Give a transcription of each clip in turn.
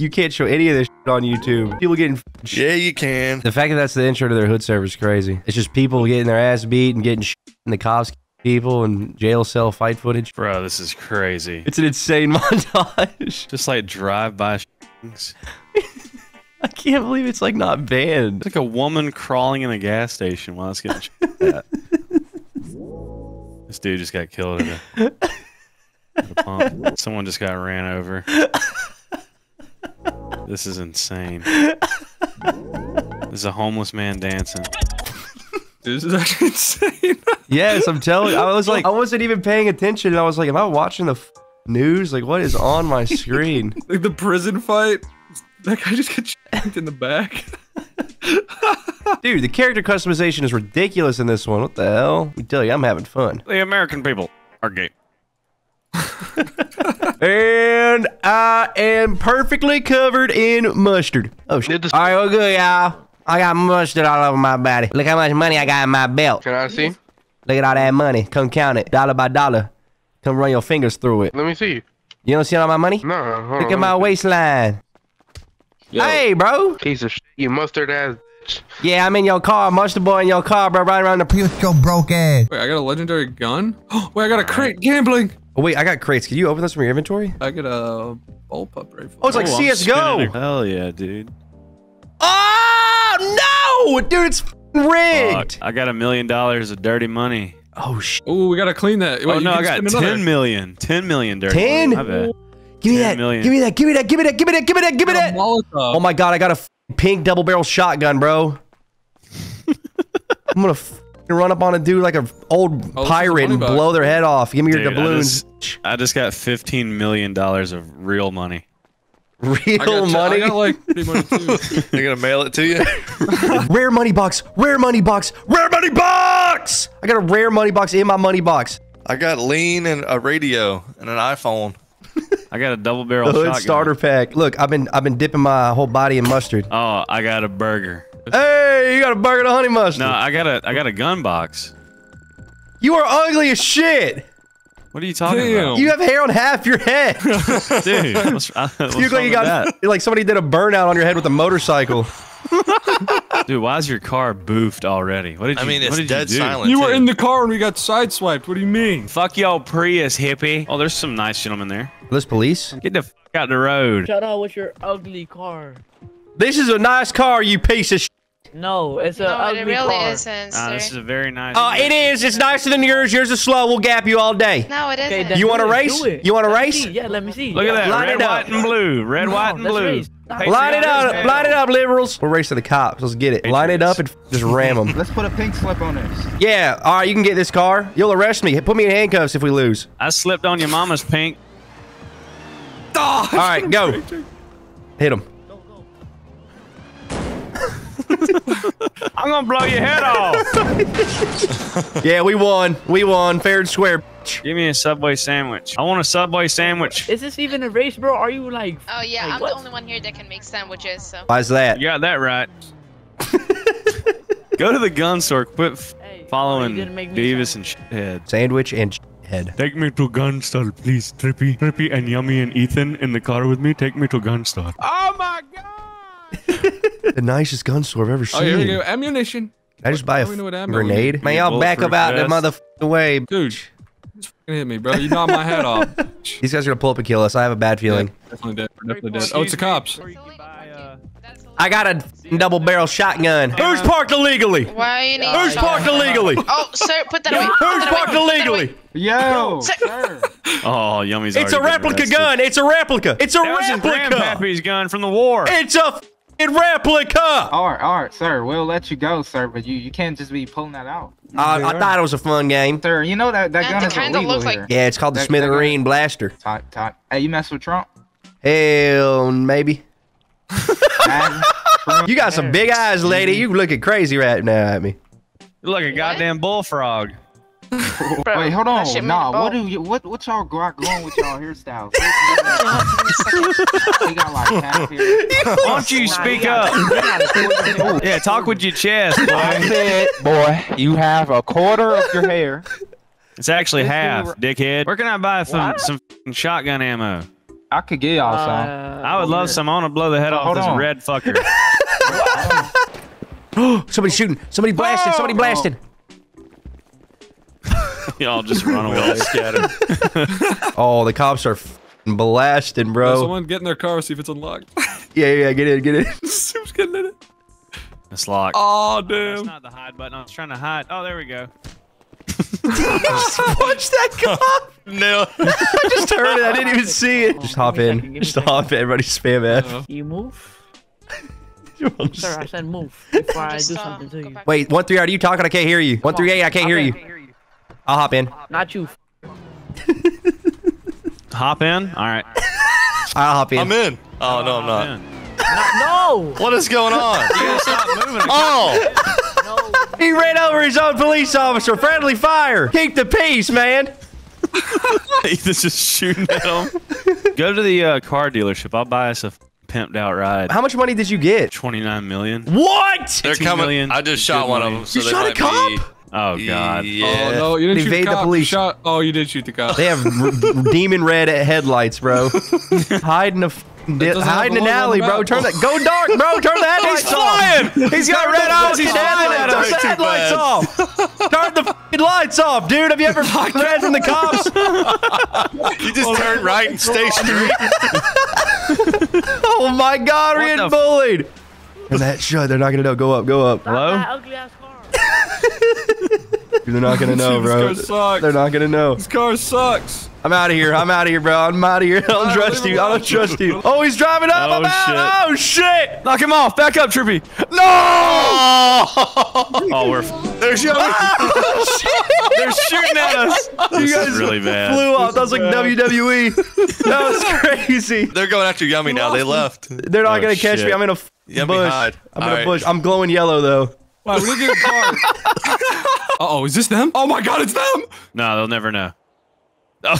You can't show any of this shit on YouTube. People getting Yeah, you can. the fact that that's the intro to their hood server is crazy. It's just people getting their ass beat and getting shit and the cops people and jail cell fight footage. Bro, this is crazy. It's an insane montage. Just like drive-by things. I can't believe it's like not banned. It's like a woman crawling in a gas station while it's getting shot at. This dude just got killed at a, at a pump. Someone just got ran over. This is insane. This is a homeless man dancing. This is actually insane. Yes, I'm telling you. I was like, I wasn't even paying attention. And I was like, am I watching the f- news? Like, what is on my screen? like the prison fight. That guy just gets shanked in the back. Dude, the character customization is ridiculous in this one. What the hell? Let me tell you, I'm having fun. The American people are gay. And I am perfectly covered in mustard. Oh shit. All right, well, good, y'all. I got mustard all over my body. Look how much money I got in my belt. Can I see? Look at all that money. Come count it, dollar by dollar. Come run your fingers through it. Let me see. You don't see all my money? No, hold Look on, at my waistline. Yo, Hey, bro. Piece of shit. You mustard ass. bitch. Yeah, I'm in your car, mustard boy in your car, bro, right around the. With your broke ass. Wait, I got a legendary gun? Oh, Wait, I got a crate gambling. Oh wait, I got crates. Can you open those from your inventory? I got a bullpup rifle. Oh, it's like Oh, CS:GO. Hell yeah, dude. Oh no, dude, it's f***ing rigged. Fuck, I got a million dollars of dirty money. Oh shit. Oh, we gotta clean that. Wait, oh no, I got spin 10 million. 10 million dirty 10? money. My bad. Give me that. million. Give me that. Give me that. Give me that. Give me that. Give me that. Give me that. Oh my god, I got a pink double barrel shotgun, bro. I'm gonna f- run up on a dude like an old Oh, this is a pirate and money blow their head off. Give me your Dude, I doubloons. just, I just got 15 million dollars of real money. I Real got, money. I got like pretty money too. They're gonna mail it to you. rare money box. Rare money box. Rare money box. I got a rare money box in my money box. I got lean and a radio and an iPhone. I got a double The barrel hood shotgun. starter pack. Look, I've been I've been dipping my whole body in mustard. Oh, I got a burger. Hey, you got a burger to honey mustard. No, I got a I got a gun box. You are ugly as shit. What are you talking Damn. You have hair on half your head. dude? What's, uh, what's you look like you with got like somebody did a burnout on your head with a motorcycle. Dude, why is your car boofed already? What did you? I mean, what it's did dead you silent. you were in the car and we got sideswiped. What do you mean? Fuck y'all, Prius hippie. Oh, there's some nice gentlemen there. This police. Get the fuck out of the road. Shut up with your ugly car. This is a nice car, you piece of. Sh- No, it's a No, ugly it really car. isn't, Ah, this is a very nice. Oh, it is. It's nicer than yours. Yours is slow. We'll gap you all day. No, it isn't. Okay, You wanna race? You wanna race? see. Yeah, let me see. Look at that. Line Red, it up. white, and blue. Red, Come white, and blue. Line it up. Patriots. Line it up, liberals. We're racing the cops. Let's get it. Line it up and just ram them. Let's put a pink slip on this. Yeah. All right. You can get this car. You'll arrest me. Put me in handcuffs if we lose. I slipped on your mama's pink. All right. Go. Hit him. I'm gonna blow your head off. Yeah, we won. We won. Fair and square. Give me a Subway sandwich. I want a Subway sandwich. Is this even a race, bro? Are you like? Oh yeah, like, I'm what? the only one here that can make sandwiches. So Why's that? You got that right. Go to the gun store. Quit f- Hey, following you make Beavis sound- and shithead. Sandwich and head. Take me to gun store, please. Trippy, Trippy, and Yumi and Ethan in the car with me. Take me to gun store. Oh my god! The nicest gun store I've ever seen. Oh, here we go. Ammunition. Can I just buy a Let know what f- ammo grenade? you Man, y'all back up Bulletproof out the motherfucking way. Dude, just fucking hit me, bro. You knocked my head off. These guys are gonna pull up and kill us. I have a bad feeling. Definitely dead. We're definitely dead. Oh, it's the cops. It's illegal parking. That's illegal. I got a double barrel shotgun. Who's uh, parked illegally? Why you need? Who's parked illegally? Oh, sir, put that away. Who's that parked away. illegally? Yo, Sir- sir. Oh, Yumi's It's a replica arrested. gun. It's a replica. It's a That was his replica. grandpappy's gun from the war. It's a f***ing replica. All right, all right, sir. We'll let you go, sir, but you you can't just be pulling that out, I, I thought it was a fun game. sir. You know that that And gun is illegal looks like- here. Yeah, it's called the That- that Smithereen Blaster. Tot, tot. Hey, you mess with Trump? Hell, maybe. You got some big eyes, lady. You looking crazy right now at me. You're like a goddamn bullfrog. Bro, Wait, hold on. Nah, what do you what what y'all got going with y'all hairstyles? they got like half hair. Why don't you speak up? Yeah, talk with your chest, I boy. said, boy, you have a quarter of your hair. It's actually This half, dude- dickhead. Where can I buy some some shotgun ammo? I could get y'all some. Uh, I would love some. I want to blow the head off Hold this on. red fucker. Somebody shooting. Somebody blasted. Somebody blasted. Y'all just run away, scatter. Oh, the cops are f***ing blasting, Yo, bro. someone get in their car, see if it's unlocked. Yeah, yeah, get in, get in. Soup's getting in it. It's locked. Oh, That's damn. not the hide button. I was trying to hide. Oh, there we go. Punch that cop. No. I just heard it. I didn't even see it. Just hop Give me a in. second, give me a Just hop in. Everybody spam F. Uh, You move? You wanna Sir, I said move before I do uh, something to you. Wait, one three. Are you talking? I can't hear you. One three eight. I can't hear you. I'll hop in. Not you. Hop in. All right. I'll hop in. I'm in. Oh no, I'm Hop not. No! What is going on? Stop moving. oh, No! He ran over his own police officer. Friendly fire. Keep the peace, man. Ethan's just shooting at him. Go to the uh, car dealership. I'll buy us a pimped out ride. How much money did you get? 29 million. What? they're coming. million I just shot good one of them. So You shot a might cop? Oh God. Yeah. Oh, no, you didn't shoot Evade the the cop. police. You shot. Oh, you did shoot the cop. They have r- demon red headlights, bro. Hiding a f***ing di- hiding the an alley, bro. map. Turn that. Go dark, bro. Turn the headlights He's off. He's got red eyes. He's flying headlights. at Turn us. the Too headlights bad. off. Turn the f***ing lights off, dude. Have you ever ran from the cops? You just turn right and stay straight. Oh my God, we're What getting the f- bullied. And that shut. They're not gonna know. Go up. Go up. Hello? That ugly ass car. They're not gonna know, This bro. car sucks. They're not gonna know. This car sucks. I'm out of here. I'm out of here, bro. I'm out of here. I don't Alright, trust you. I don't trust you. Oh, he's driving up. Oh, I'm out. Oh shit. Knock him off. Back up, Trippy. No. Oh, we're There's your. they're shooting at us. Oh, this guys is really bad. Flew off. That was like WWE. That was crazy. They're going after Yumi now. They left. They're not Oh, gonna catch me. I'm in a f- Yumi bush. hide. I'm in a Alright. bush. I'm glowing yellow though. Wow, we didn't get a car. uh oh, is this them? Oh my god, it's them! No, they'll never know.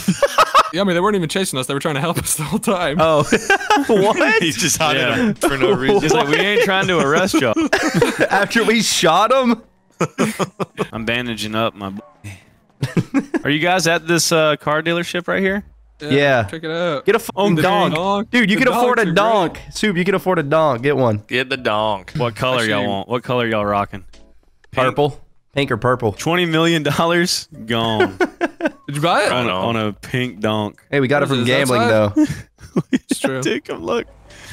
Yeah, I mean, they weren't even chasing us. They were trying to help us the whole time. Oh, what? He's just hiding Yeah. them for no reason. He's like, we ain't trying to arrest y'all. After we shot him? I'm bandaging up my. Are you guys at this uh, car dealership right here? Yeah. Check it out. Get a fucking donk. donk. Dude, you The can afford a are donk. Soup, you can afford a donk. Get one. Get the donk. What color y'all want? What color y'all rocking? Purple. Pink or purple. Twenty million dollars gone Did you buy it? on, a, on a pink donk. Hey, we got it from gambling outside? though. It's true. Take a look.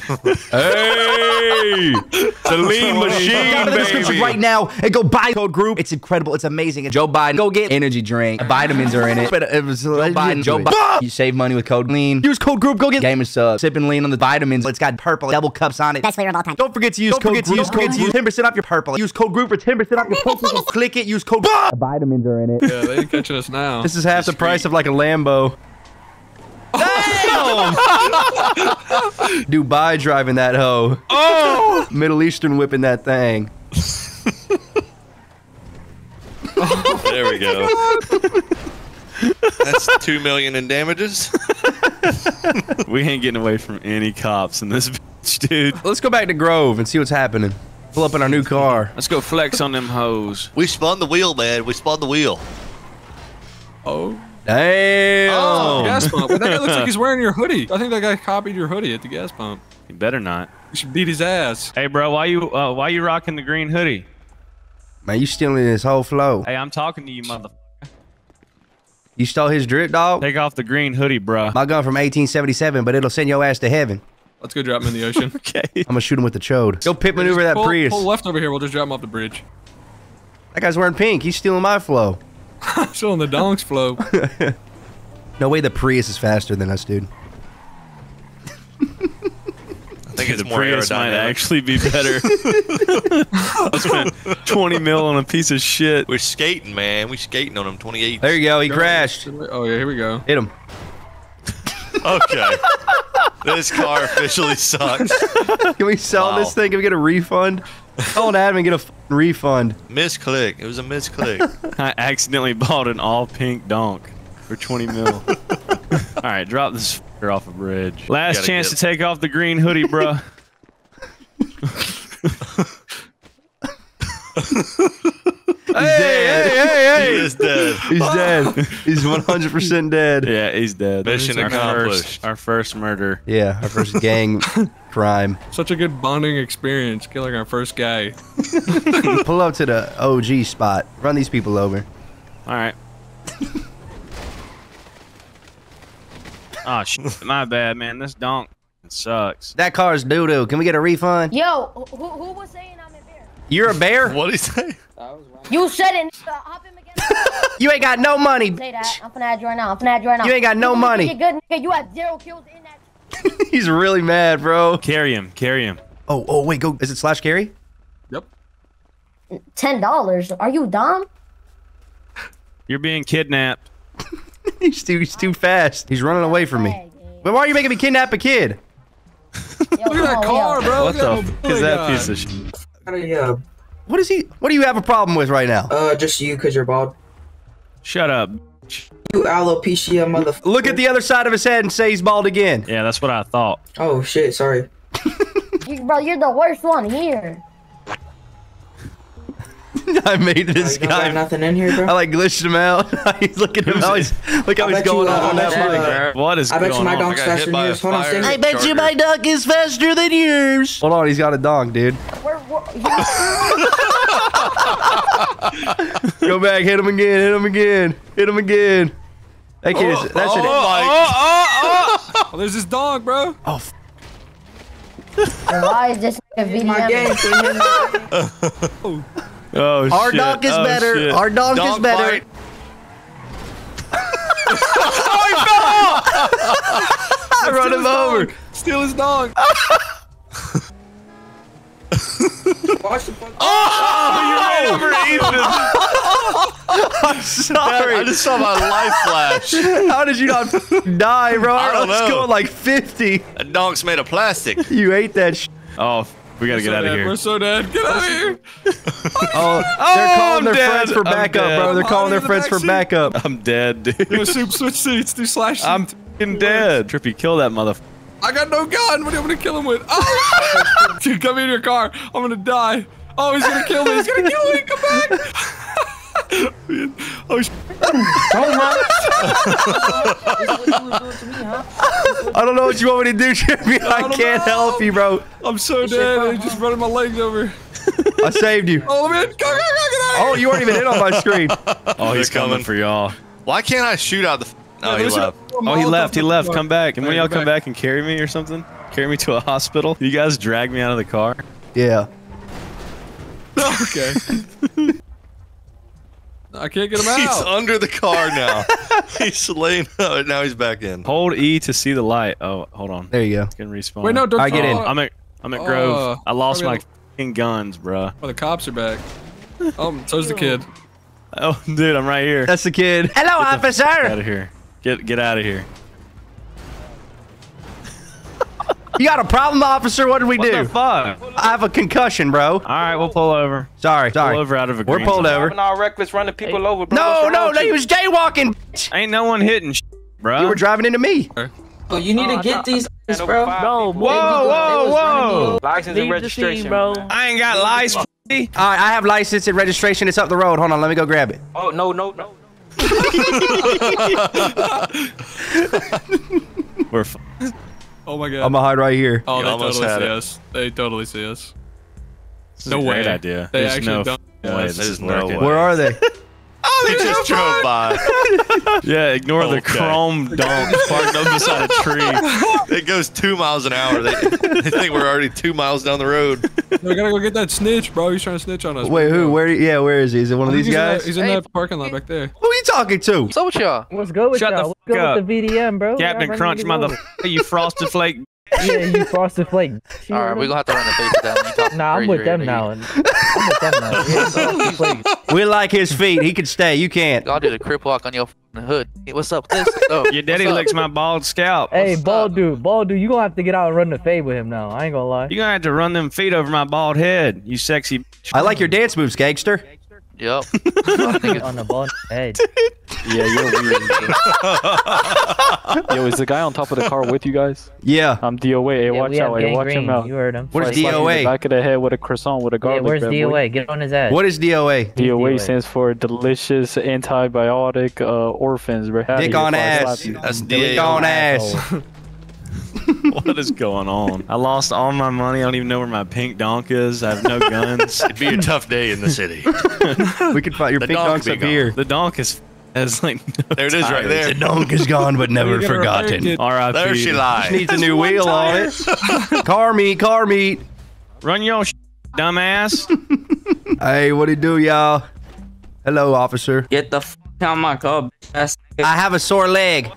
Hey, the lean machine, down to the description right now and go buy code group. It's incredible. It's amazing. And Joe Biden, go get energy drink. Vitamins are in it. But it was Joe Biden. Joe Biden. Ah! You save money with code lean. Use code group. Go get gamer sub. Sipping lean on the vitamins. It's got purple double cups on it. Best flavor of all time. Don't forget to use code group. Use code group. 10% off your purple. Use code group for 10% off your purple. Click it. Use code. The Vitamins are in it. Yeah, they ain't catching us now. This is half the price of like a Lambo. Damn! Dubai driving that hoe. Oh! Middle Eastern whipping that thing. There we go. That's two million in damages. We ain't getting away from any cops in this bitch, dude. Let's go back to Grove and see what's happening. Pull up in our new car. Let's go flex on them hoes. We spun the wheel, man. We spun the wheel. Oh. Damn! Oh. Gas pump. That guy looks like he's wearing your hoodie. I think that guy copied your hoodie at the gas pump. You better not. You should beat his ass. Hey, bro, why you uh, why you rocking the green hoodie? Man, you stealing his whole flow. Hey, I'm talking to you, mother. You stole his drip, dog? Take off the green hoodie, bro. My gun from 1877, but it'll send your ass to heaven. Let's go drop him in the ocean. Okay. I'm gonna shoot him with the chode. Go pit maneuver that pull, Prius. Pull left over here. We'll just drop him off the bridge. That guy's wearing pink. He's stealing my flow. Still in the donks flow. No way the Prius is faster than us, dude. I think it's the more Prius might actually be better. I spent 20 mil on a piece of shit. We're skating, man. We're skating on them 28. There you go. He crashed. Oh yeah, here we go. Hit him. Okay. this car officially sucks. Can we sell Wow. this thing? Can we get a refund? Call an admin and get a f- refund. Misclick. It was a misclick. I accidentally bought an all pink donk for 20 mil. All right, drop this f***er off a bridge. Last Gotta chance get- to take off the green hoodie, bruh. Hey, hey, hey, He is dead. He's oh. dead. He's 100% dead. Yeah, he's dead. Mission Our accomplished. First, our first murder. Yeah, our first gang crime. Such a good bonding experience, killing our first guy. Pull up to the OG spot. Run these people over. All right. oh shit, my bad, man. This donk sucks. That car's doo doo. Can we get a refund? Yo, who, who was saying I'm a bear? You're a bear? What did he say? You said it. nigga. Him again. You ain't got no money. Say that. I'm finna add you right now. I'm finna add you right now. You ain't got no You money. Get good, nigga. You had zero kills in that. He's really mad, bro. Carry him, carry him. Oh, oh, wait, go. Is it slash carry? Yep. Ten dollars? Are you dumb? You're being kidnapped. he's too, he's too fast. He's running away from me. But why are you making me kidnap a kid? Yo, Look at that car, bro. What Look at the that is that guy. piece of shit? Yeah, What is he? What do you have a problem with right now? uh, just you, cause you're bald. Shut up. You alopecia motherfucker. Look at the other side of his head and say he's bald again. Yeah, that's what I thought. Oh shit, sorry. You, bro, you're the worst one here. I made this you don't got guy. nothing in here, bro. I like glitched him out. he's looking at him how he's look how I he's bet you, going uh, on I on bet that you, uh, What is I bet you my on? donk's I faster than yours. Hold on, fire. I bet you my dunk is faster than yours. Hold on, he's got a donk, dude. Where, where, Go back, hit him again, hit him again, hit him again. That kid is that's an Oh, there's this dog, bro. oh, f- why is this nigga My game, so hit me. Oh, our shit. donk is Oh, better. shit. Our dog is Donk better. fight. Oh, I run him over. Steal his dog. Watch the fuck. Oh, you oh! ran over Ethan. I'm sorry. I just saw my life flash. How did you not die, bro? I don't was know. going like 50. That dog's made of plastic. You ate that sh- Oh, we gotta get so out of here. We're so dead. Get out of oh, here. Oh, oh, they're Oh, calling I'm their dead. friends for backup, bro. They're I'm calling their the friends for back backup. I'm dead, Yo, dude. soup, switch seats. Do slash. I'm seats. fucking dead. Trippy, kill that motherfucker. I got no gun. What are you gonna kill him with? Oh! Dude, come in your car. I'm gonna die. Oh, he's gonna kill me. He's gonna kill me. Come back. oh, sh- I don't know what you want me to do, Trippy. I, don't can't know. help you, bro. I'm so dead. I'm just running my legs over. I saved you. Oh, let me in. Go, go, go, get out of Oh, you weren't even in on my screen. Oh, he's coming coming. for y'all. Why can't I shoot out the? F- oh, he left. Oh, he left. He left. Come back. Can one of y'all Alright, come back and carry me or something? Carry me to a hospital? You guys drag me out of the car? Yeah. Okay. I can't get him out. He's under the car now. he's laying. Oh, now he's back in. Hold E to see the light. Oh, hold on. There you go. It's gonna respawn. Wait, no, don't. I get in. I'm at I'm at Grove. Oh, I lost probably my fucking guns, bruh. Oh, the cops are back. Oh, so's the kid. Oh, dude, I'm right here. That's the kid. Hello, Out officer. Out of here. Get get out of here. You got a problem, officer? What did we What do? the fuck? I have a concussion, bro. All right, we'll pull over. Sorry, sorry. Pull over out of a We're green pulled zone. over. all reckless, running people over, bro. No, no, no. with He you? was jaywalking. Ain't no one hitting, bro. You were driving into me. Oh, you need oh, to get these, bro. five Bro, Whoa, whoa, whoa. License and leave the registration, scene, bro. man. I ain't got lights. f- All right, I have license and registration. It's up the road. Hold on, let me go grab it. Oh no, no, no. We're f- Oh my god. I'm gonna hide right here. oh, You they almost totally had see it. us. They totally see us. this No a great way. idea. They There's actually no don't. f- way There's this is no working. way. Where are they? Oh, he just drove by. Yeah, ignore the Okay. chrome donk parked up beside a tree. It goes two miles an hour. They, they think we're already two miles down the road. We gotta go get that snitch, bro. He's trying to snitch on us. Wait, who? Where? Yeah, where is he? Is it one of these he's in that- guys? He's in Hey. that parking lot back there. Who are you talking to? What's up with y'all? What's good with Shut the y'all? What's fuck good up. with the VDM, bro? Captain Y'all Crunch, running mother. You frosted flake. Niggas over. Yeah, you frosted flake. You All right, know we gonna have to run the bait down. You Nah, I'm with them right now. I'm with them now. Yeah. We like his feet. He can stay. You can't. Y'all did a crip walk on your hood. Hey, what's up with this? Oh, Your daddy what's up? licks my bald scalp. Hey, What's ball up? dude, bald dude, you gonna have to get out and run the fade with him now. I ain't gonna lie. You're gonna have to run them feet over my bald head, you sexy. I like your dance moves, gangster. Yup. on the ball head. Yeah, you're weird. Yo, is the guy on top of the car with you guys? Yeah. I'm DOA. Hey, Yeah, watch out. have Hey, gang watch him out. You heard him. What is Slap you in the DOA? Back of the head with a croissant with a Yeah, where's bread, boy. DOA? Get on his ass. What is DOA? DOA DOA? stands for delicious antibiotic uh, orphans. bro. Howdy, Dick if on ass. you. That's Dick DAO. on ass. what is going on? I lost all my money. I don't even know where my pink donk is. I have no guns. It'd be a tough day in the city. We could find your The pink donk donk's be up gone. here. the donk is has like no There it is right there. The donk is gone but never forgotten. break. R.I.P. There she Just lies. needs a new wheel on it. car meet, car meet. Run your sh- dumbass. Hey, what do you do, y'all? Hello, officer. Get the f out of my car, bitch. I have a sore leg.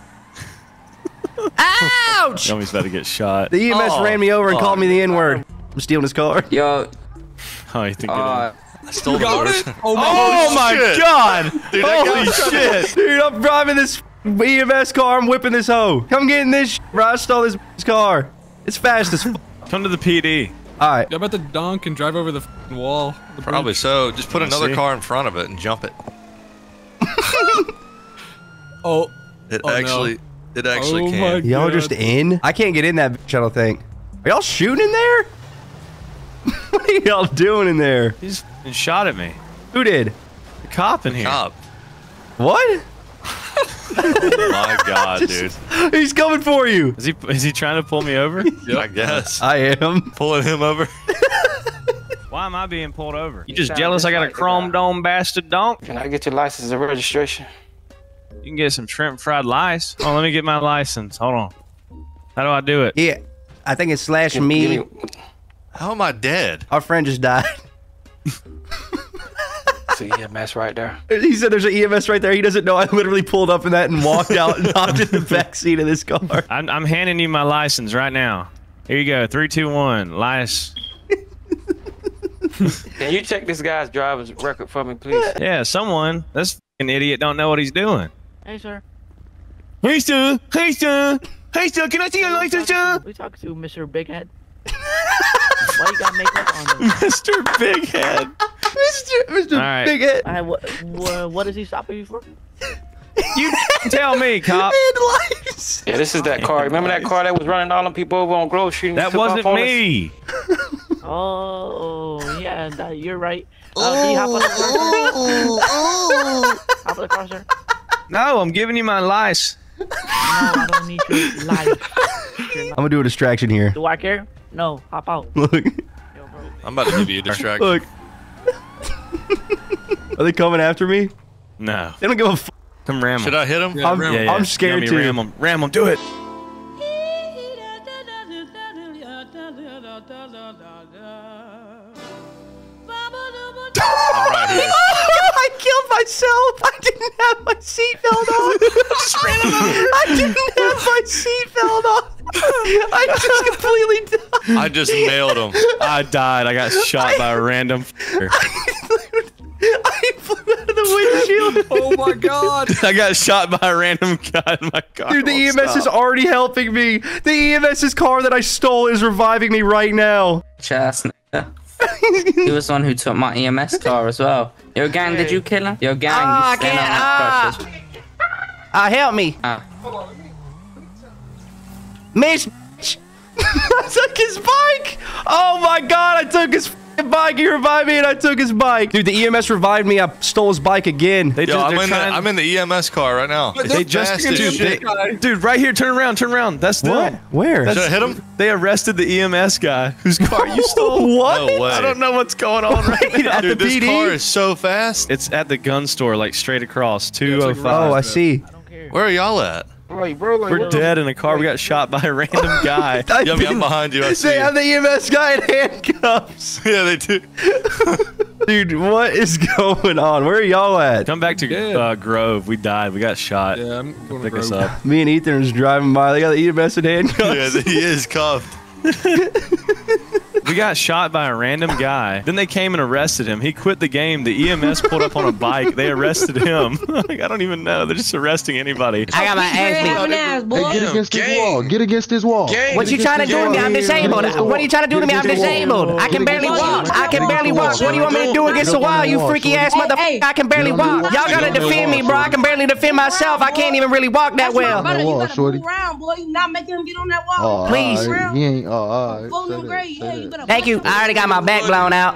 Ouch! Yumi's about to get shot. The EMS Oh, ran me over and fuck. called me the N word. I'm stealing his car. Yo, Oh, you think uh, I stole the Got it? Oh my Oh my shit. god! Dude, Holy shit! Dude, I'm driving this EMS car. I'm whipping this hoe. Come get in this, sh- bro. I stole this car. It's fast as. F- Come to the PD. All right. Yeah, I'm about to dunk and drive over the wall. The Probably bridge. so. Just put Wanna another see? car in front of it and jump it. Oh. It Oh, no. Actually, it actually oh can. Y'all God. just in? I can't get in that bitch, I don't think. Are y'all shooting in there? what are y'all doing in there? He just f***ing shot at me. Who did? The cop in here. Cop. What? Oh my god, dude. He's coming for you. Is he is he trying to pull me over? I guess. I am. Pulling him over. Why am I being pulled over? You just jealous I got a chrome dome bastard donk? Can I get your license and registration? You can get some shrimp fried lice. Oh, let me get my license. Hold on. How do I do it? Yeah. I think it's slash me. me- How am I dead? Our friend just died. See, EMS right there. He said there's an EMS right there. He doesn't know I literally pulled up in that and walked out and hopped in the back seat of this car. I'm, I'm handing you my license right now. Here you go. Three, two, one. Lice. Can you check this guy's driver's record for me, please? Yeah, someone. This an idiot don't know what he's doing. Hey, sir. Hey, sir. Hey, sir. Hey, sir. Can I see your license, sir? We talk to Mr. Big Head. Why you got makeup on? Him? Mr. Big Head. Mr. Mr. All right. Big Head. I, what, what, what is he stopping you for? You tell me, cop. Headlights. Yeah, this is that car. Remember that car that was running all them people over on Grove Street? That wasn't me. Oh, yeah, that, you're right. Uh, can you hop on the car? sir? hop on the car, sir. No, I'm giving you my lice. No, I don't need your life. I'm gonna do a distraction here. Do I care? No, hop out. Look, Yo. I'm about to give you a distraction. look. Are they coming after me? No. They don't give a. F- Come ram 'em. Should I hit him? Yeah, I'm, ram Yeah, yeah. I'm scared ram them ram them Do it. Myself. I didn't have my seatbelt on. I didn't have my seatbelt on. I just completely died. I just nailed him. I died. I got shot by a random. f***er. I flew out of the windshield. Oh my god. I got shot by a random guy in my car. Dude, the Won't EMS is already helping me. The EMS's car that I stole is reviving me right now. ass nigga. He was the one who took my EMS car as well. Yo, gang, did you kill him? Yo, gang, Ah, you stand I on that. Ah, help me. Ah. Miss. I took his bike. Oh my god, I took his f***ing bike. He revived me and I took his bike. Dude, the EMS revived me. I stole his bike again. They Yo, just, I'm in, the, trying, I'm in the EMS car right now. But they just dude, shit. they- dude, right here. Turn around. Turn around. That's them. What? Where? That's- Should I hit him? They arrested the EMS guy whose car you stole. what? No way. I don't know what's going on right now. At the Dude, this PD? car is so fast. It's at the gun store, like straight across, oh, Two oh five. two oh like. Oh, I see. I don't care. Where are y'all at? Right, bro. Like, We're dead in a car. We got shot by a random guy. I Yumi, I'm behind you. I see They you. have the EMS guy in handcuffs. Yeah, they do. Dude, what is going on? Where are y'all at? Come back to Yeah. uh, Grove. We died. We got shot. Yeah, I'm going to Pick us Grove. up. Me and Ethan is driving by. They got the EMS in handcuffs. Yeah, he is cuffed. We We got shot by a random guy. Then they came and arrested him. He quit the game. The EMS pulled up on a bike. They arrested him. like, I don't even know. They're just arresting anybody. I got my ass beat. Hey, get against this wall. Get against this wall. What you trying to do to me? I'm disabled. What are you trying to do to me? I'm disabled. I can barely walk. I can barely walk. What do you want me to do against the wall, you freaky ass motherfucker? I can barely walk. Y'all gotta defend me, bro. I can barely defend myself. I can't even really walk that well. That wall, shorty. around, boy. You not making him get on that wall. Oh, Please. He ain't. Oh, all Full new grade. Yeah, you better. Thank you. I already got my back blown out.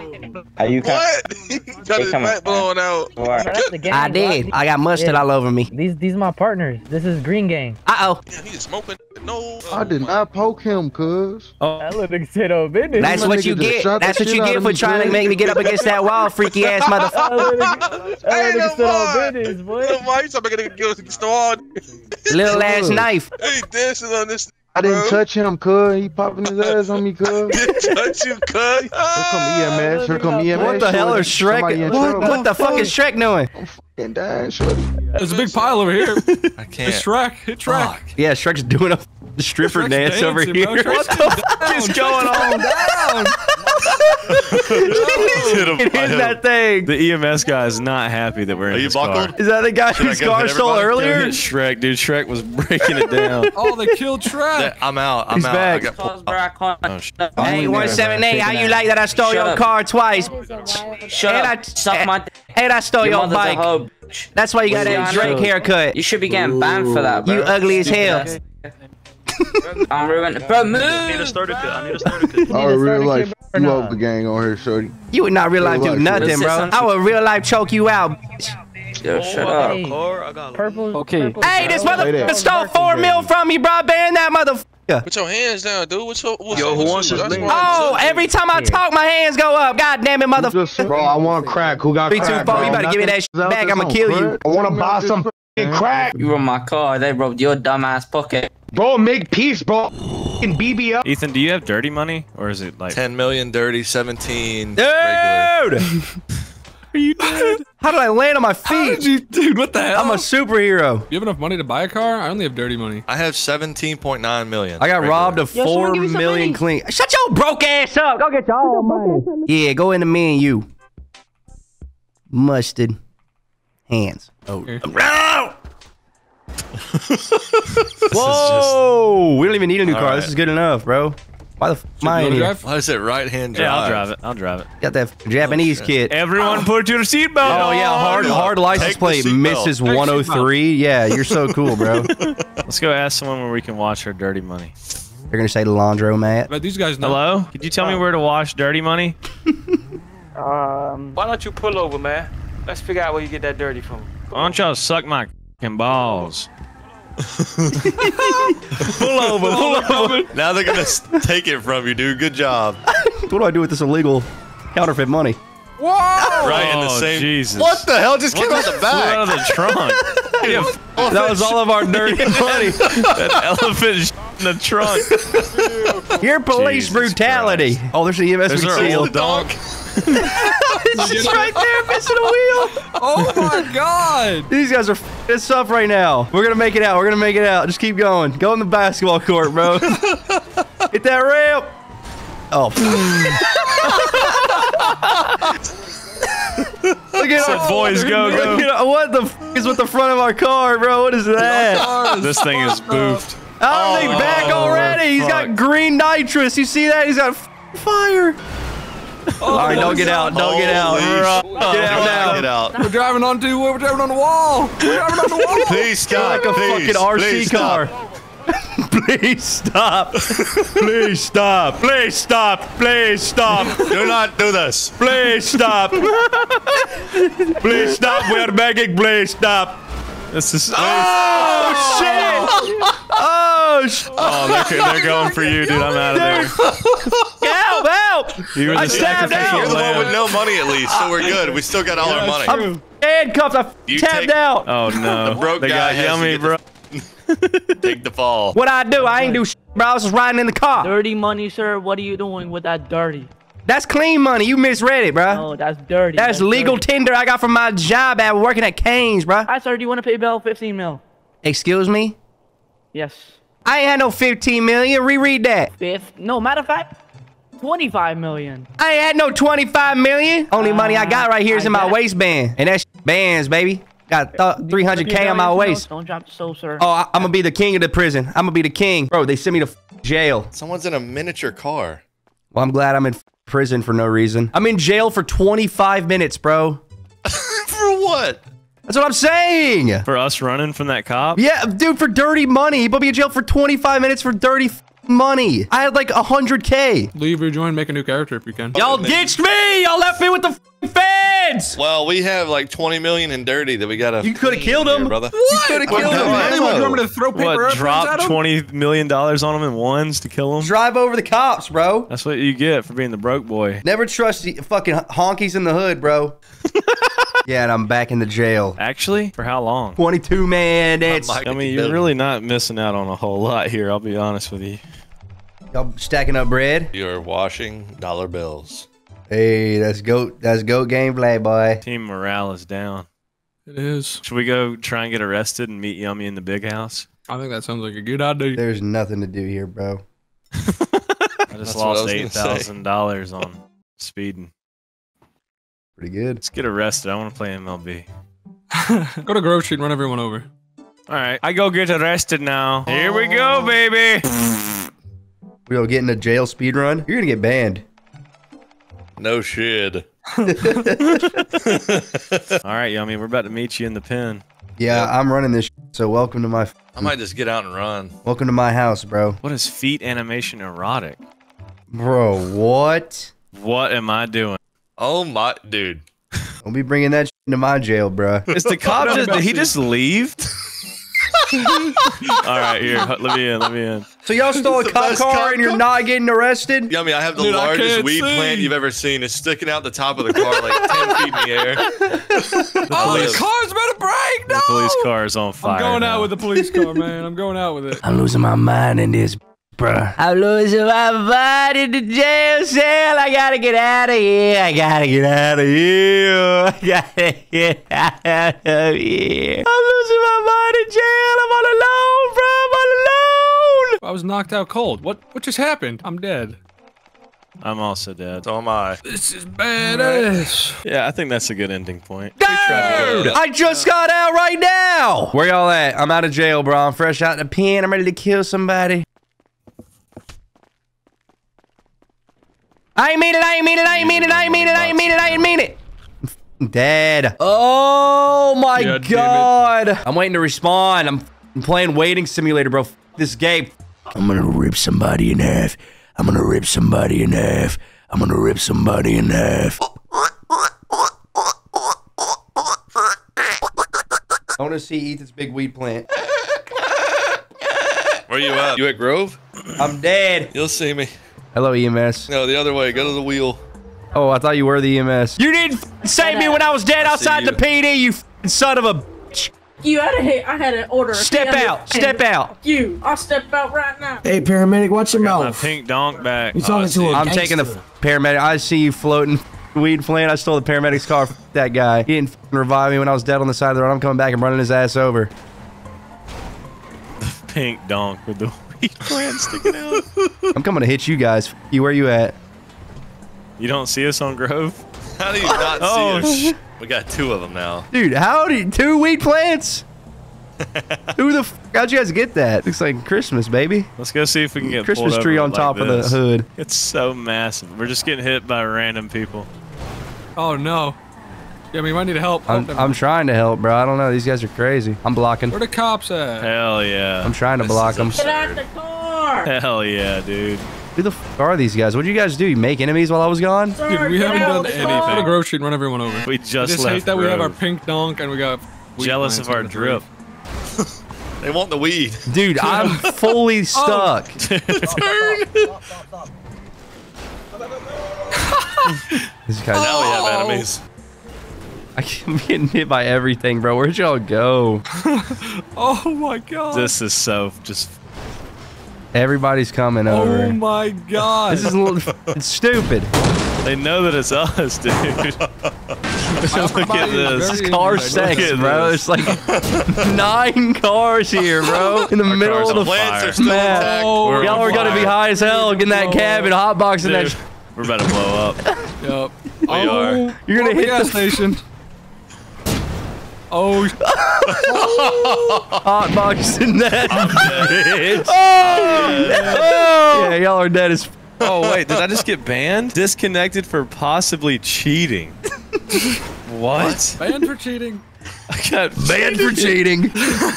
Are you What? Got his back blown out. That's the gang. I did. I got mustard all over me. These these my partners. This is Green Gang. Uh oh. Yeah, he's smoking. No. I did not poke him, cuz. That little nigga said oh business. That's my what nigga you just get. shot That's what you get for trying to make me get up against that wall, freaky ass motherfucker. That nigga stood on business, boy. Why you trying to make a nigga go against the? Little ass knife. Hey, dancing on this. I didn't bro. touch him, cuz. He popping his ass on me, cuz. Touch you, cuz. come EMS. Here come EMS. What the hell is Shrek? What, what the fuck is Shrek doing? Fucking dying, shorty. There's a big pile over here. I can't. Shrek. Hit Shrek. Yeah, Shrek's doing a stripper Shrek's dance over dancing, here. bro. What the getting fuck is going on? Down. Hit him. It hit that thing. The EMS guy is not happy that we're in Are you his car. buckled? Is that the guy Should whose car stole earlier? hit Shrek, dude. Shrek was breaking it down. Oh, they killed Shrek. Yeah, I'm out. I'm He's out. back. I got Cause, pulled bro, I can't. Oh, sh- Hey, 178, how you like that I stole Shut your up. car twice? Shut And up. I- Suck my. Eh. And I stole Your your mother's a bike. hoe. bitch. That's why you got that Drake haircut. You should be getting banned for that, bro. You ugly as hell. I'm ruined. Bro, move. I need a starter kit. I need a starter kit. Oh, real life. You not? up the gang on here, shorty. You would not real life do life, nothing, bro. I would real life choke you out. bitch. Yo, oh, shut up. Hey, purple. Okay. purple- Hey, this Oh, motherfucker stole four mil from me, bro. Ban that motherfucker. Put your hands down, dude. What's your, what's Yo, up who wants oh, you? this That's Oh, every time I talk, my hands go up. God damn it, motherfucker. Bro, I want crack. Who got crack? Three, two, four. You better give me that shit back. I'ma kill you. I want to buy some crack. You robbed my car. They robbed your dumbass pocket. Bro, make peace, bro. Fucking BBL. Ethan, do you have dirty money, or is it like? 10 million dirty, 17 regular. Dude! Are you dead? How did I land on my How did feet? you, dude? What the hell? I'm a superhero. You have enough money to buy a car? I only have dirty money. I have 17.9 million. I got regular. robbed of Yo, someone four give me some million money. clean. Shut your broke ass up. Go get your own money. Yeah, go into me and you. Mustard. Hands. Oh. Here. Oh! No! Whoa! We don't even need a new All car. right. This is good enough, bro. Why the f am I in Should we here? drive? Why is it right hand drive? Yeah, I'll drive it. I'll drive it. Got that Japanese shit. kid. Everyone, put your seatbelt Oh yeah, hard hard license Take plate, seatbelt. Mrs. 103. Yeah, you're so cool, bro. Let's go ask someone where we can wash our dirty money. They're gonna say laundromat. But these guys know. Hello? Could you tell me where to wash dirty money? Um, Why don't you pull over, man? Let's figure out where you get that dirty from. Why don't y'all suck my fucking balls? Pull over, pull over. Now they're gonna take it from you, dude. Good job. What do I do with this illegal counterfeit money? Whoa! Right in the Oh, same. Jesus. What the hell just came out the Flew out of the trunk. Yeah, That was all of our dirty money. that elephant sh- in the trunk. Your police Jesus brutality. Christ. Oh, there's the EMS There's we our can old seal. donk. It's right there, missing a wheel. Oh my god! These guys are f- this up right now. We're gonna make it out. We're gonna make it out. Just keep going. Go in the basketball court, bro. Hit that ramp. Oh. Look at Said, our boys, go, go. at- What the f- is with the front of our car, bro? What is that? This thing is boofed. Oh, they oh, back oh, already. He's got green nitrous. You see that? He's got f- fire. All right, don't get out. Don't get out. We're, sh- Get out now. Get out. We're driving onto we're driving on the wall. We're driving on the wall. Please, Scott. like a please, fucking RC please car. Please stop. Please stop. Please stop. Please stop. Do not do this. Please stop. Please stop. We're begging. Please stop. This is. Oh, shit. Oh, sh- Oh, they're, they're going for you, dude. I'm out of there. help, help. You were I the tapped sacrificial out. You're the one with no money at least, so we're good. We still got all our money. I'm handcuffed. I You tapped take- out. Oh no, The broke they guy got has to Yumi, the- bro. Take the fall. What I do? I ain't do shit, bro. I was just riding in the car. dirty money, sir. What are you doing with that dirty? That's clean money. You misread it, bro. No, that's dirty. That's legal dirty. tender I got from my job at working at Canes, bro. Hi, sir. Do you want to pay Bell 15 mil? Excuse me? Yes. I ain't had no 15 million. Reread that. Fifth. No, matter of fact, 25 million. I ain't had no 25 million. Only money I got right here is in my I waistband. And that's bands, baby. Got th- 300K on my waist. Don't drop the soul, sir. Oh, I- I'm gonna be the king of the prison. I'm gonna be the king. Bro, they sent me to f- jail. Someone's in a miniature car. Well, I'm glad I'm in f- prison for no reason. I'm in jail for 25 minutes, bro. For what? That's what I'm saying. For us running from that cop? Yeah, dude, for dirty money. He put me in jail for 25 minutes for dirty f- money. I had like 100K. Leave your join, make a new character if you can. Y'all ditched me. Y'all left me with the f- feds. Well, we have like 20 million in dirty that we gotta. You coulda clean killed here, him. brother. You could have What, killed no, him. I- really? What, want to throw paper What, drop $20 million on him in ones to kill him? Drive over the cops, bro. That's what you get for being the broke boy. Never trust the fucking honkies in the hood, bro. yeah, and I'm back in the jail. Actually, for how long? 22 man. It's Mike. I mean, you're really not missing out on a whole lot here, I'll be honest with you. y'all stacking up bread. You're washing dollar bills. Hey, that's goat. That's goat gameplay, boy. Team morale is down. It is. Should we go try and get arrested and meet Yumi in the big house? I think that sounds like a good idea. There's nothing to do here, bro. I just what I was lost gonna eight say. thousand dollars on speeding. Pretty good. Let's get arrested. I want to play MLB. Go to Grove Street and run everyone over. All right, I go get arrested now. Here we go, baby. We go get in a jail speed run. You're gonna get banned. No shit. All right, Yumi, we're about to meet you in the pen. Yeah, I'm running this. So welcome to my I might just get out and run. welcome to my house, bro. What is feet animation erotic? Bro, what? What am I doing? Oh my, dude. Don't be bringing that into my jail, bro. Is the cop just? Did he just leave? All right, here. Let me in. Let me in. So y'all stole a cop car cop and you're car. not getting arrested? Yumi, I have the Dude, largest weed see. plant you've ever seen. It's sticking out the top of the car like 10 feet in the air. Oh, police- the car's about to break! No! The police car is on fire. I'm going now. out with the police car, man. I'm going out with it. I'm losing my mind in this, bruh. I'm losing my mind in the jail cell. I gotta get out of here. I gotta get out of here. I gotta get out of here. I'm losing my mind in jail. I'm all alone, bro. I'm all alone. I was knocked out cold. What what just happened? I'm dead. I'm also dead. So am I. This is badass. Yeah, I think that's a good ending point. Dude, I just got out right now. Where y'all at? I'm out of jail, bro. I'm fresh out the pen. I'm ready to kill somebody. I ain't mean it. I ain't mean it. I ain't mean it. I ain't mean it. I ain't mean it. I ain't mean it. I'm Dead. Oh my God god. I'm waiting to respawn. I'm f***ing playing waiting simulator, bro. F- This game. I'm gonna rip somebody in half. I'm gonna rip somebody in half. I'm gonna rip somebody in half. I want to see Ethan's big weed plant. Where you at? You at Grove? I'm dead. You'll see me. Hello, EMS. No, the other way. Go to the wheel. Oh, I thought you were the EMS. You didn't f- save me when I was dead outside the PD, you f- son of a. bitch. You had I had an order. Step out. Step out. You, I'll step out right now. Hey, paramedic, watch your My mouth. pink donk back. You talking oh, to a I'm taking the paramedic. I see you floating weed plant. I stole the paramedic's car. F- that guy. He didn't f- revive me when I was dead on the side of the road. I'm coming back and running his ass over. The pink donk with the weed plant sticking out. I'm coming to hit you guys. F- You, where you at? You don't see us on Grove? How do you not Oh, see us? We got two of them now. Dude, how do you, two weed plants? Who the f- how'd you guys get that? Looks like Christmas, baby. Let's go see if we can get Christmas pulled tree on like top of the hood. It's so massive. We're just getting hit by random people. Oh no. Yeah, we might need help. Oh, I'm, never I'm trying to help, bro. I don't know. These guys are crazy. I'm blocking. Where the cops at? Hell yeah. I'm trying to This block them. Get out the car. Hell yeah, dude. Who the f- are these guys? What did you guys do? You make enemies while I was gone? Dude, we haven't done anything. Go to Grove Street and run everyone over. We I just, just left hate that we have our pink donk and we got Jealous of our the drip. They want the weed. Dude, I'm oh. fully stuck. This guy, Now we have Oh. enemies. I keep getting hit by everything, bro. Where'd y'all go? Oh my god. This is so just. Everybody's coming oh over. Oh my god. This is a little, it's stupid. They know that it's us, dude. Look at this. This is car sex, bro. this. It's like nine cars here, bro. In the middle of the Plants fire. are still map. Oh, We're Y'all are gonna be high as hell getting that cabin, and hotboxing that Dude. sh- We're about to blow up. Yep. We oh, are. You're gonna Oh, hit the station. Oh, hot box in that. Bitch. Oh, yeah, y'all are dead as. Oh wait, did I just get banned? Disconnected for possibly cheating. what? banned for cheating. I got Banned for cheating.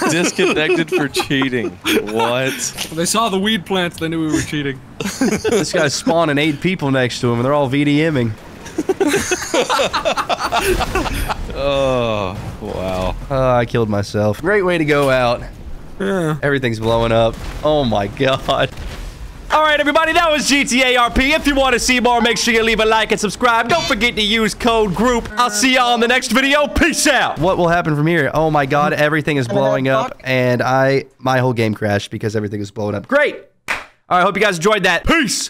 disconnected for cheating. What? When they saw the weed plants, they knew we were cheating. this guy's spawning eight people next to him, and they're all VDMing. Oh wow. Oh, I killed myself. Great way to go out. Yeah. Everything's blowing up. Oh my god. All right, everybody, that was GTA RP. If you want to see more, make sure you leave a like and subscribe. Don't forget to use code GROUP. I'll see y'all in the next video. Peace out. What will happen from here? Oh my god, everything is blowing up, and I, my whole game crashed because everything is blowing up. Great. All right, hope you guys enjoyed that. Peace.